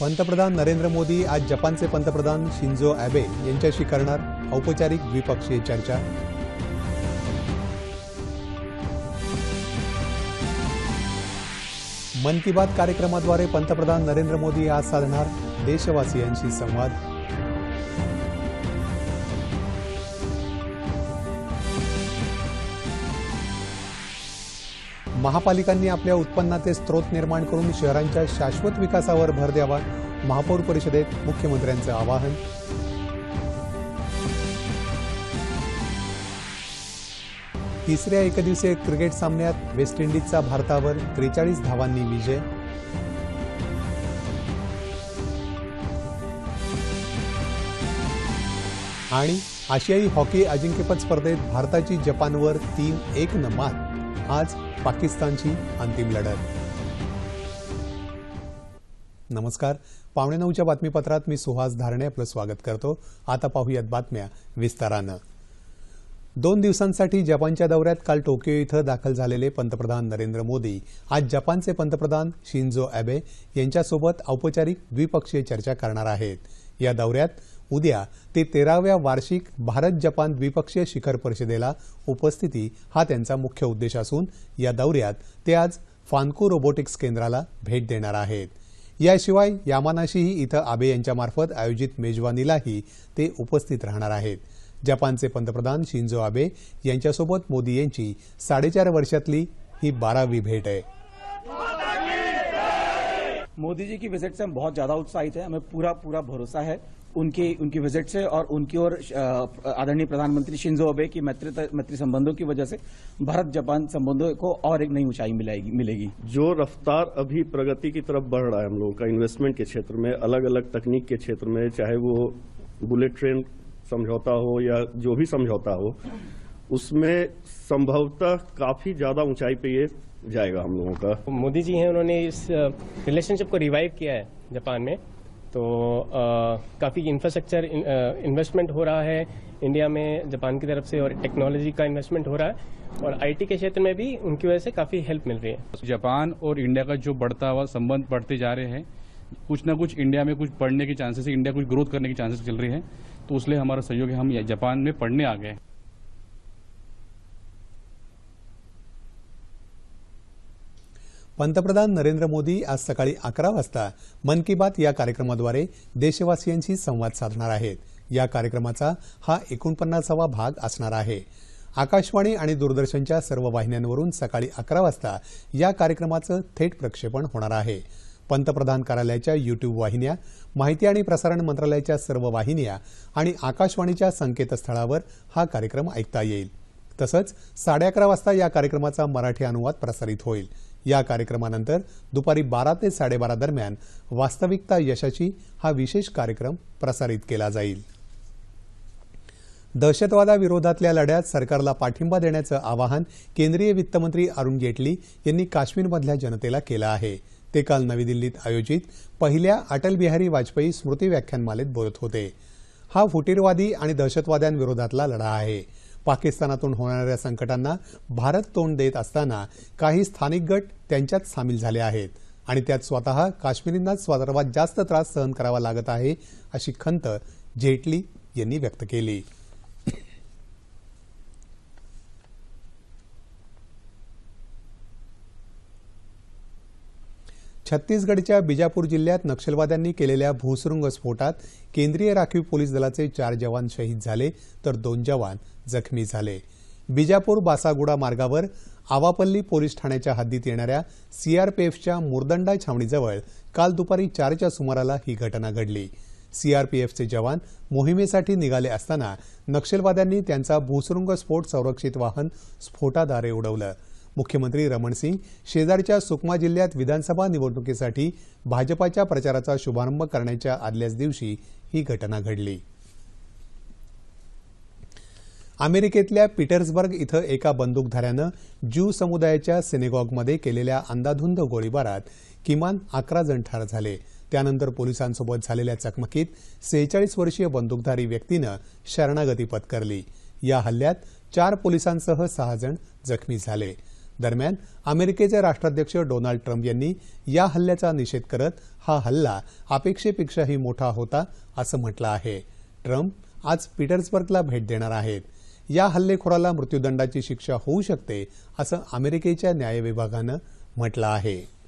पंतप्रधान नरेंद्र मोदी आज जपानचे पंतप्रधान शिंझो अॅबे यांच्याशी करणार औपचारिक द्विपक्षीय चर्चा. मन की बात कार्यक्रमाद्वारे पंतप्रधान नरेंद्र मोदी आज साधणार देशवासियांशी संवाद. महापालिकांनी आपल्या उत्पन्नाचे स्रोत निर्माण करून शहरांच्या शाश्वत विकासावर भर द्यावा महापौर परिषदेत मुख्यमंत्र्यांचं आवाहन. तिसऱ्या एकदिवसीय क्रिकेट सामन्यात वेस्ट इंडिजचा भारतावर त्रेचाळीस धावांनी विजय. आणि आशियाई हॉकी अजिंक्यपद स्पर्धेत भारताची जपानवर तीन एक न मात. आज पाकिस्तानची अंतिम लढत. नमस्कार. पावणे नऊच्या बातमीपत्रात मी सुहास धारणे आपलं स्वागत करतो. आता पाहूयात बातम्या विस्तारानं. दोन दिवसांसाठी जपानच्या दौऱ्यात काल टोकियो इथं दाखल झालेले पंतप्रधान नरेंद्र मोदी आज जपानचे पंतप्रधान शिंजो अॅबे यांच्यासोबत औपचारिक द्विपक्षीय चर्चा करणार आहेत. या दौऱ्यात उद्या ते तेराव्या वार्षिक भारत जपान द्विपक्षीय शिखर परिषदेला उपस्थिती हा त्यांचा मुख्य उद्देश असून या दौऱ्यात ते आज फान्को रोबोटिक्स केंद्राला भेट देणार आहेत. याशिवाय यामानाशीही इथं आबे यांच्यामार्फत आयोजित मेजवानीलाही ते उपस्थित राहणार आहेत. जपानचे पंतप्रधान शिंजो आबे यांच्यासोबत मोदी यांची साडेचार वर्षातली ही बारावी भेट आहे. मोदी जी की विजिट से हम बहुत ज्यादा उत्साहित हैं। हमें पूरा पूरा भरोसा है। उनकी उनकी विज़िट से और उनकी और आदरणीय प्रधानमंत्री शिंजो अबे की मैत्री मैत्री संबंधों की वजह से भारत जापान संबंधों को और एक नई ऊंचाई मिलेगी मिलेगी। जो रफ्तार अभी प्रगति की तरफ़ बढ़ रहा है हम लोगों का इन्वेस्टमेंट के क्षेत्र में अलग अलग तकनीक के क्षेत्र में चाहे वो बुलेट ट्रेन समझौता हो या जो भी समझौता हो उसमें संभवतः काफ़ी ज़्यादा ऊंचाई पे ये जाएगा हम लोगों का। मोदी जी हैं उन्होंने इस रिलेशनशिप को रिवाइव किया है जापान में। तो काफ़ी इंफ्रास्ट्रक्चर इन्वेस्टमेंट हो रहा है इंडिया में जापान की तरफ़ से और टेक्नोलॉजी का इन्वेस्टमेंट हो रहा है और आईटी के क्षेत्र में भी उनकी वजह से काफ़ी हेल्प मिल रही है। जापान और इंडिया का जो बढ़ता हुआ संबंध बढ़ते जा रहे हैं, कुछ ना कुछ इंडिया में कुछ पढ़ने के चांसेस इंडिया कुछ ग्रोथ करने के चांसेस चल रहे हैं तो उसलिए हमारा सहयोग है, हम जापान में पढ़ने आ गए पंतप्रधान नरेंद्र मोदी आज सकाळी अकरा वाजता मन की बात या कार्यक्रमाद्वारे देशवासियांशी संवाद साधणार आहेत. या कार्यक्रमाचा हा एकोणपन्नासावा भाग असणार आहे. आकाशवाणी आणि दूरदर्शनच्या सर्व वाहिन्यांवरून सकाळी अकरा वाजता या कार्यक्रमाचं थेट प्रक्षेपण होणार आहे. पंतप्रधान कार्यालयाच्या युट्यूब वाहिन्या माहिती आणि प्रसारण मंत्रालयाच्या सर्व वाहिन्या आणि आकाशवाणीच्या संकेतस्थळावर हा कार्यक्रम ऐकता येईल. तसंच साडे अकरा वाजता या कार्यक्रमाचा मराठी अनुवाद प्रसारित होईल. या कार्यक्रमानंतर दुपारी बारा ते साडेबारा दरम्यान वास्तविकता यशाची हा विशेष कार्यक्रम प्रसारित केला जाईल. दहशतवादाविरोधातल्या लढ्यात सरकारला पाठिंबा देण्याचं आवाहन केंद्रीय वित्तमंत्री अरुण जेटली यांनी काश्मीरमधल्या जनतेला केलं आहे. ते काल नवी दिल्लीत आयोजित पहिल्या अटल बिहारी वाजपेयी स्मृती व्याख्यानमालेत बोलत होते. हा फुटीरवादी आणि दहशतवाद्यांविरोधातला लढा आहे. पाकिस्तानातून होणाऱ्या संकटांना भारत तोंड देत असताना काही स्थानिक गट त्यांच्यात सामील झाले आहेत आणि त्यात स्वतः काश्मीरींनाच सर्वात जास्त त्रास सहन करावा लागत आहे अशी खंत जेटली यांनी व्यक्त केली. छत्तीसगडच्या बिजापूर जिल्ह्यात नक्षलवाद्यांनी केलेल्या भूसुरुंग स्फोटात केंद्रीय राखीव पोलीस दलाचे चार जवान शहीद झाले तर दोन जवान जखमी झाले. बिजापूर बासागुडा मार्गावर आवापल्ली पोलीस ठाण्याच्या हद्दीत येणाऱ्या सीआरपीएफच्या मुरदंडा छावणीजवळ काल दुपारी चारच्या सुमाराला ही घटना घडली. सीआरपीएफचे जवान मोहिमेसाठी निघाले असताना नक्षलवाद्यांनी त्यांचा भूसुरुंग स्फोट संरक्षित वाहन स्फोटाद्वारे उडवलं. मुख्यमंत्री रमण सिंग शेजारच्या सुकमा जिल्ह्यात विधानसभा निवडणुकीसाठी भाजपाच्या प्रचाराचा शुभारंभ करण्याच्या आदल्याच दिवशी ही घटना घडली. अमेरिकेतल्या पीटर्सबर्ग इथं एका बंदूकधाऱ्यानं ज्यू समुदायाच्या सिनेगॉगमध्ये केलेल्या अंदाधुंद गोळीबारात किमान अकरा जण ठार झाले. त्यानंतर पोलिसांसोबत झालेल्या चकमकीत सेहेचाळीस वर्षीय बंदूकधारी व्यक्तीनं शरणागती पत्करली. या हल्ल्यात चार पोलिसांसह सहा जण जखमी झाले. दरम्यान अमेरिकेचे राष्ट्राध्यक्ष डोनाल्ड ट्रम्प यांनी या हल्ल्याचा निषेध करत हा हल्ला अपेक्षेपेक्षाही मोठा होता असं म्हटलं आहे. ट्रम्प आज पीटर्सबर्गला भेट देणार आहेत. या हल्लेखोराला मृत्यूदंडाची शिक्षा होऊ शकते असं अमेरिकेच्या न्याय विभागानं म्हटलं आहे.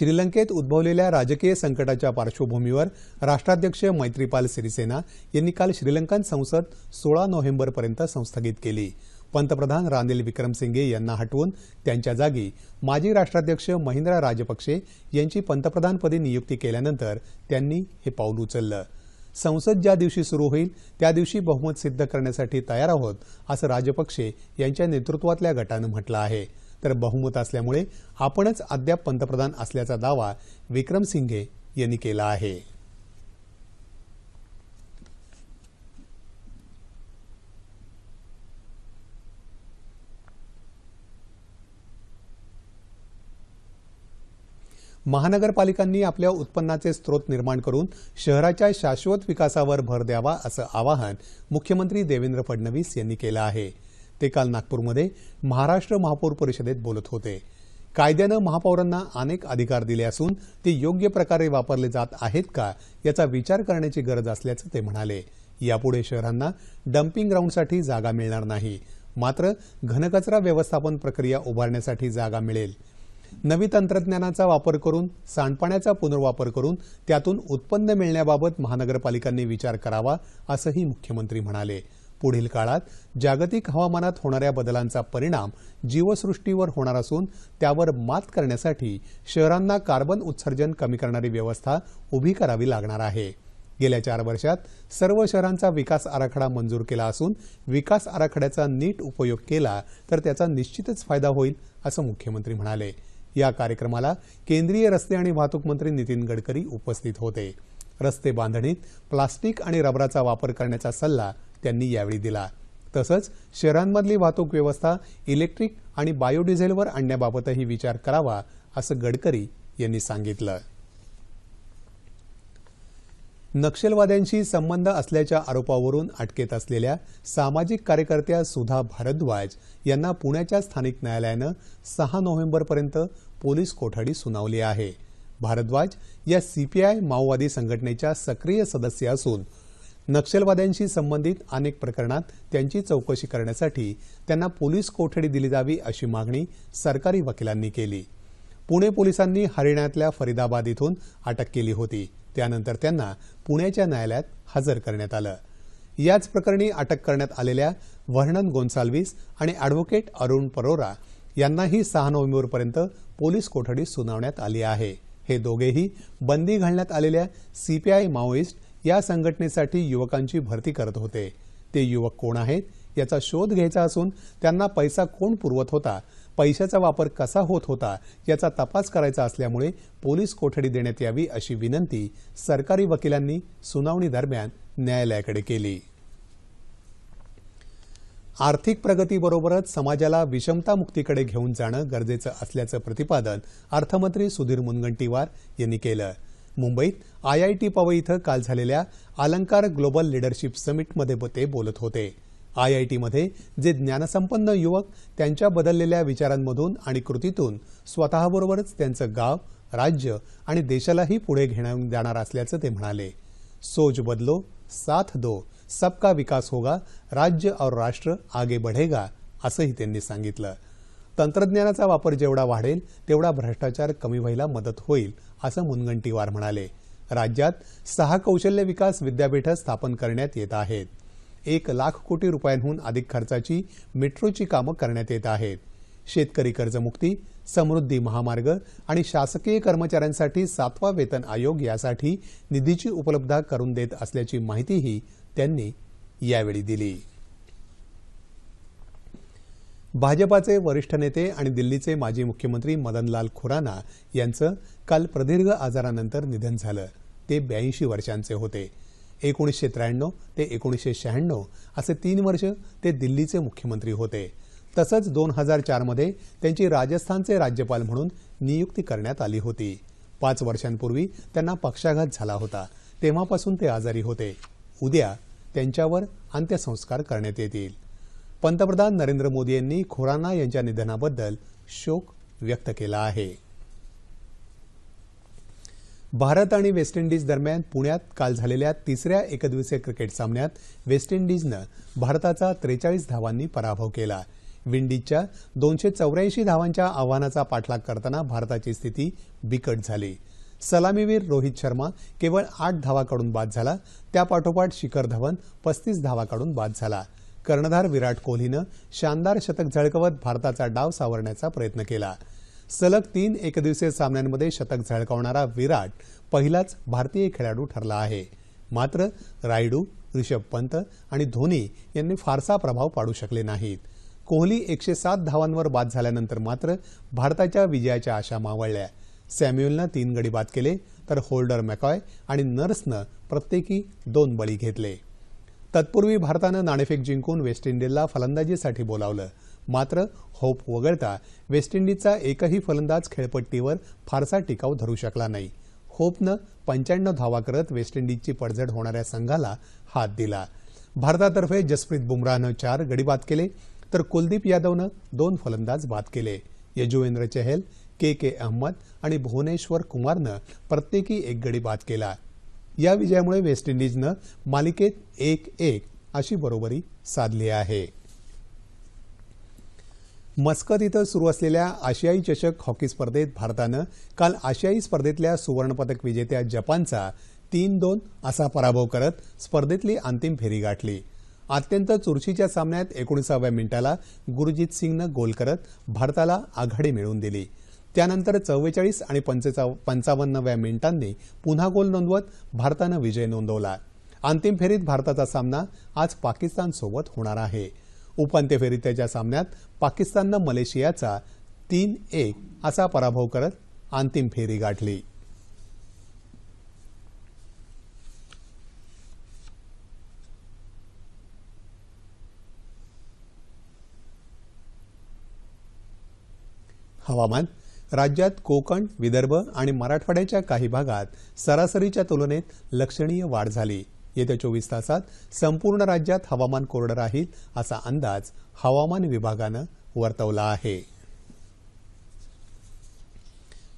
श्रीलंकेत उद्भवलेल्या राजकीय संकटाच्या पार्श्वभूमीवर राष्ट्राध्यक्ष मैत्रीपाल सिरिसेना यांनी काल श्रीलंकन संसद सोळा नोव्हेंबरपर्यंत संस्थगित केली. पंतप्रधान रानिल विक्रमसिंगे यांना हटवून त्यांच्या जागी माजी राष्ट्राध्यक्ष महिंद्रा राजपक्षे यांची पंतप्रधानपदी नियुक्ती केल्यानंतर त्यांनी हे पाऊल उचललं. संसद ज्या दिवशी सुरू होईल त्या दिवशी बहुमत सिद्ध करण्यासाठी तयार आहोत असं राजपक्षे यांच्या नेतृत्वातल्या गटानं म्हटलं आहे. तर बहुमत असल्यामुळे आपणच अद्याप पंतप्रधान असल्याचा दावा विक्रमसिंघे यांनी केला आहे. महानगरपालिकांनी आपल्या उत्पन्नाचे स्रोत निर्माण करून शहराच्या शाश्वत विकासावर भर द्यावा असं आवाहन मुख्यमंत्री देवेंद्र फडणवीस यांनी केलं आहे. ते काल नागपूरमध्ये महाराष्ट्र महापौर परिषदेत बोलत होते. कायद्यानं महापौरांना अनेक अधिकार दिले असून ते योग्य प्रकारे वापरले जात आहेत का याचा विचार करण्याची गरज असल्याचं ते म्हणाले. यापुढे शहरांना डम्पिंग ग्राउंडसाठी जागा मिळणार नाही. मात्र घनकचरा व्यवस्थापन प्रक्रिया उभारण्यासाठी जागा मिळेल. नवी तंत्रज्ञानाचा वापर करून सांडपाण्याचा पुनर्वापर करून त्यातून उत्पन्न मिळण्याबाबत महानगरपालिकांनी विचार करावा असंही मुख्यमंत्री म्हणाले. पुढील काळात जागतिक हवामानात होणाऱ्या बदलांचा परिणाम जीवसृष्टीवर होणार असून त्यावर मात करण्यासाठी शहरांना कार्बन उत्सर्जन कमी करणारी व्यवस्था उभी करावी लागणार आहे. गेल्या चार वर्षात सर्व शहरांचा विकास आराखडा मंजूर केला असून विकास आराखड्याचा नीट उपयोग केला तर त्याचा निश्चितच फायदा होईल असं मुख्यमंत्री म्हणाले. या कार्यक्रमाला केंद्रीय रस्ते आणि वाहतूक मंत्री नितीन गडकरी उपस्थित होते. रस्ते बांधणीत प्लास्टिक आणि रबराचा वापर करण्याचा सल्ला त्यांनी यावेळी दिला. तसंच शहरांमधली वाहतूक व्यवस्था इलेक्ट्रिक आणि बायोडिझेलवर आणण्याबाबतही विचार करावा असं गडकरी यांनी सांगितलं. नक्षलवाद्यांशी संबंध असल्याच्या आरोपावरून अटकेत असलेल्या सामाजिक कार्यकर्त्या सुधा भारद्वाज यांना पुण्याच्या स्थानिक न्यायालयानं सहा नोव्हेंबरपर्यंत पोलीस कोठडी सुनावली आहे. भारद्वाज या सीपीआय माओवादी संघटनेच्या सक्रिय सदस्य असून नक्षलवाद्यांशी संबंधित अनेक प्रकरणात त्यांची चौकशी करण्यासाठी त्यांना पोलीस कोठडी दिली जावी अशी मागणी सरकारी वकिलांनी केली. पुणे पोलिसांनी हरियाणातल्या फरीदाबाद इथून अटक केली होती. त्यानंतर त्यांना पुण्याच्या न्यायालयात हजर करण्यात आलं. याच प्रकरणी अटक करण्यात आलेल्या वर्णन गोन्साल्विस आणि अॅडव्होकेट अरुण परोरा यांनाही सहा नोव्हेंबरपर्यंत पोलीस कोठडी सुनावण्यात आली आहे. हे दोघेही बंदी घालण्यात आलेल्या सीपीआय माओइस्ट या संघटनेसाठी युवकांची भरती करत होते. ते युवक कोण आहेत याचा शोध घ्यायचा असून त्यांना पैसा कोण पुरवत होता पैशाचा वापर कसा होत होता याचा तपास करायचा असल्यामुळे पोलीस कोठडी देण्यात यावी अशी विनंती सरकारी वकिलांनी सुनावणी दरम्यान न्यायालयाकडे केली. आर्थिक प्रगतीबरोबरच समाजाला विषमतामुक्तीकडे घेऊन जाणं गरजेचं असल्याचं प्रतिपादन अर्थमंत्री सुधीर मुनगंटीवार यांनी केलं. मुंबईत आयआयटी पवई इथं काल झालेल्या अलंकार ग्लोबल लिडरशिप समिटमध्ये ते बोलत होते. आयआयटीमध्ये जे ज्ञानसंपन्न युवक त्यांच्या बदललेल्या विचारांमधून आणि कृतीतून स्वतःबरोबरच त्यांचं गाव राज्य आणि देशालाही पुढे घेऊन जाणार असल्याचं ते म्हणाले. सोच बदलो साथ दो सबका विकास होगा राज्य और राष्ट्र आगे बढ़ेगा असंही त्यांनी सांगितलं. तंत्रज्ञानाचा वापर जेवढा वाढेल तेवढा भ्रष्टाचार कमी व्हायला मदत होईल असं मुनगंटीवार म्हणाले. राज्यात सहा कौशल्य विकास विद्यापीठं स्थापन करण्यात येत आहेत. एक लाख कोटी रुपयांहून अधिक खर्चाची मेट्रोची कामं करण्यात येत आहेत. शेतकरी कर्जमुक्ती समृद्धी महामार्ग आणि शासकीय कर्मचाऱ्यांसाठी सातवा वेतन आयोग यासाठी निधीची उपलब्धता करून देत असल्याची माहितीही त्यांनी यावेळी दिली. भाजपाचे वरिष्ठ नेते आणि दिल्लीचे माजी मुख्यमंत्री मदनलाल खुराना यांचं काल प्रदीर्घ आजारानंतर निधन झालं. ते ब्याऐंशी वर्षांचे होते. एकोणीसशे त्र्याण्णव ते एकोणीसशे शहाण्णव असे तीन वर्ष ते दिल्लीचे मुख्यमंत्री होते. तसंच दोन हजार चारमध्ये त्यांची राजस्थानचे राज्यपाल म्हणून नियुक्ती करण्यात आली होती. पाच वर्षांपूर्वी त्यांना पक्षाघात झाला होता. तेव्हापासून ते आजारी होते. उद्या त्यांच्यावर अंत्यसंस्कार करण्यात येतील. पंतप्रधान नरेंद्र मोदी यांनी खुराना यांच्या निधनाबद्दल शोक व्यक्त केला आहे. भारत आणि वेस्ट इंडिज दरम्यान पुण्यात काल झालेल्या तिसऱ्या एकदिवसीय क्रिकेट सामन्यात वेस्ट इंडिजनं भारताचा त्रेचाळीस धावांनी पराभव केला. विंडीजच्या दोनशे चौऱ्याऐंशी धावांच्या आव्हानाचा पाठलाग करताना भारताची स्थिती बिकट झाली. सलामीवीर रोहित शर्मा केवळ आठ धावा काढून बाद झाला त्यापाठोपाठ शिखर धवन पस्तीस धावा काढून बाद झाला. कर्णधार विराट कोहलीनं शानदार शतक झळकवत भारताचा डाव सावरण्याचा प्रयत्न केला. सलग तीन एकदिवसीय सामन्यांमध्ये शतक झळकावणारा विराट पहिलाच भारतीय खेळाडू ठरला आहे. मात्र रायडू ऋषभ पंत आणि धोनी यांनी फारसा प्रभाव पाडू शकले नाहीत. कोहली एकशे सात धावांवर बाद झाल्यानंतर मात्र भारताच्या विजयाच्या आशा मावळल्या. सॅम्युएलनं तीन गडी बाद केले तर होल्डर मॅकॉय आणि नर्सनं प्रत्येकी दोन बळी घेतले. तत्पूर्वी भारतानं नाणेफेक जिंकून वेस्ट इंडिजला फलंदाजीसाठी बोलावलं. मात्र होप वगळता वेस्ट इंडिजचा एकही फलंदाज खेळपट्टीवर फारसा टिकाव धरू शकला नाही. होपनं पंच्याण्णव धावा करत वेस्ट इंडिजची पडझड होणाऱ्या संघाला हात दिला. भारतातर्फे जसप्रीत बुमराहनं चार गडी बाद केले तर कुलदीप यादवनं दोन फलंदाज बाद केले. यजुवेंद्र चहल के के अहमद आणि भुवनेश्वर कुमारनं प्रत्येकी एक गडी बाद केला. या विजयामुळे वेस्ट इंडिजनं मालिकेत एक एक अशी बरोबरी साधली आहे. मस्कत इथं सुरू असलेल्या आशियाई चषक हॉकी स्पर्धेत भारतानं काल आशियाई स्पर्धेतल्या सुवर्णपदक विजेत्या जपानचा तीन दोन असा पराभव करत स्पर्धेतली अंतिम फेरी गाठली. अत्यंत चुरशीच्या सामन्यात एकोणीसाव्या मिनिटाला गुरुजित सिंगनं गोल करत भारताला आघाडी मिळवून दिली. त्यानंतर चव्वेचाळीस आणि पंचावन्नव्या मिनिटांनी पुन्हा गोल नोंदवत भारतानं विजय नोंदवला. अंतिम फेरीत भारताचा सामना आज पाकिस्तानसोबत होणार आहे. उपांत्य फेरीत त्याच्या सामन्यात पाकिस्ताननं मलेशियाचा तीन एक असा पराभव करत अंतिम फेरी गाठली. हवामान राज्यात कोकण विदर्भ आणि मराठवाड्याच्या काही भागात सरासरीच्या तुलनेत लक्षणीय वाढ झाली. येत्या चोवीस तासात संपूर्ण राज्यात हवामान कोरडं राहील असा अंदाज हवामान विभागानं वर्तवला आहे.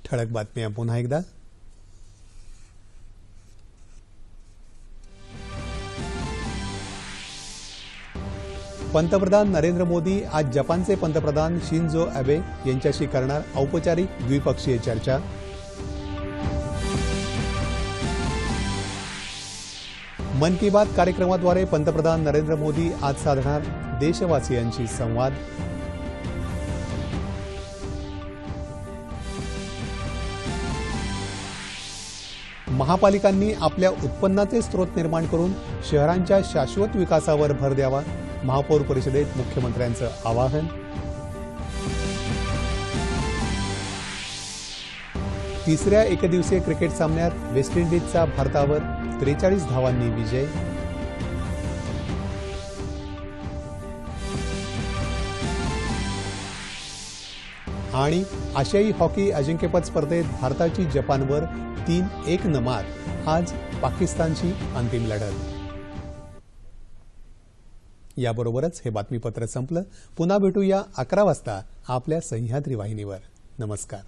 ठळक बातम्या पुन्हा एकदा. पंतप्रधान नरेंद्र मोदी आज जपानचे पंतप्रधान शिंजो अॅबे यांच्याशी करणार औपचारिक द्विपक्षीय चर्चा. मन की बात कार्यक्रमाद्वारे पंतप्रधान नरेंद्र मोदी आज साधणार देशवासियांशी संवाद. महापालिकांनी आपल्या उत्पन्नाचे स्रोत निर्माण करून शहरांच्या शाश्वत विकासावर भर द्यावा. महापौर परिषदेत मुख्यमंत्र्यांचं आवाहन. तिसऱ्या एकदिवसीय क्रिकेट सामन्यात वेस्ट इंडिजचा भारतावर त्रेचाळीस धावांनी विजय. आणि आशियाई हॉकी अजिंक्यपद स्पर्धेत भारताची जपानवर तीन एक न मात आज पाकिस्तानची अंतिम लढत. याबरोबरच हे बातमीपत्र संपलं. पुन्हा भेटूया अकरा वाजता आपल्या सह्याद्री वाहिनीवर. नमस्कार.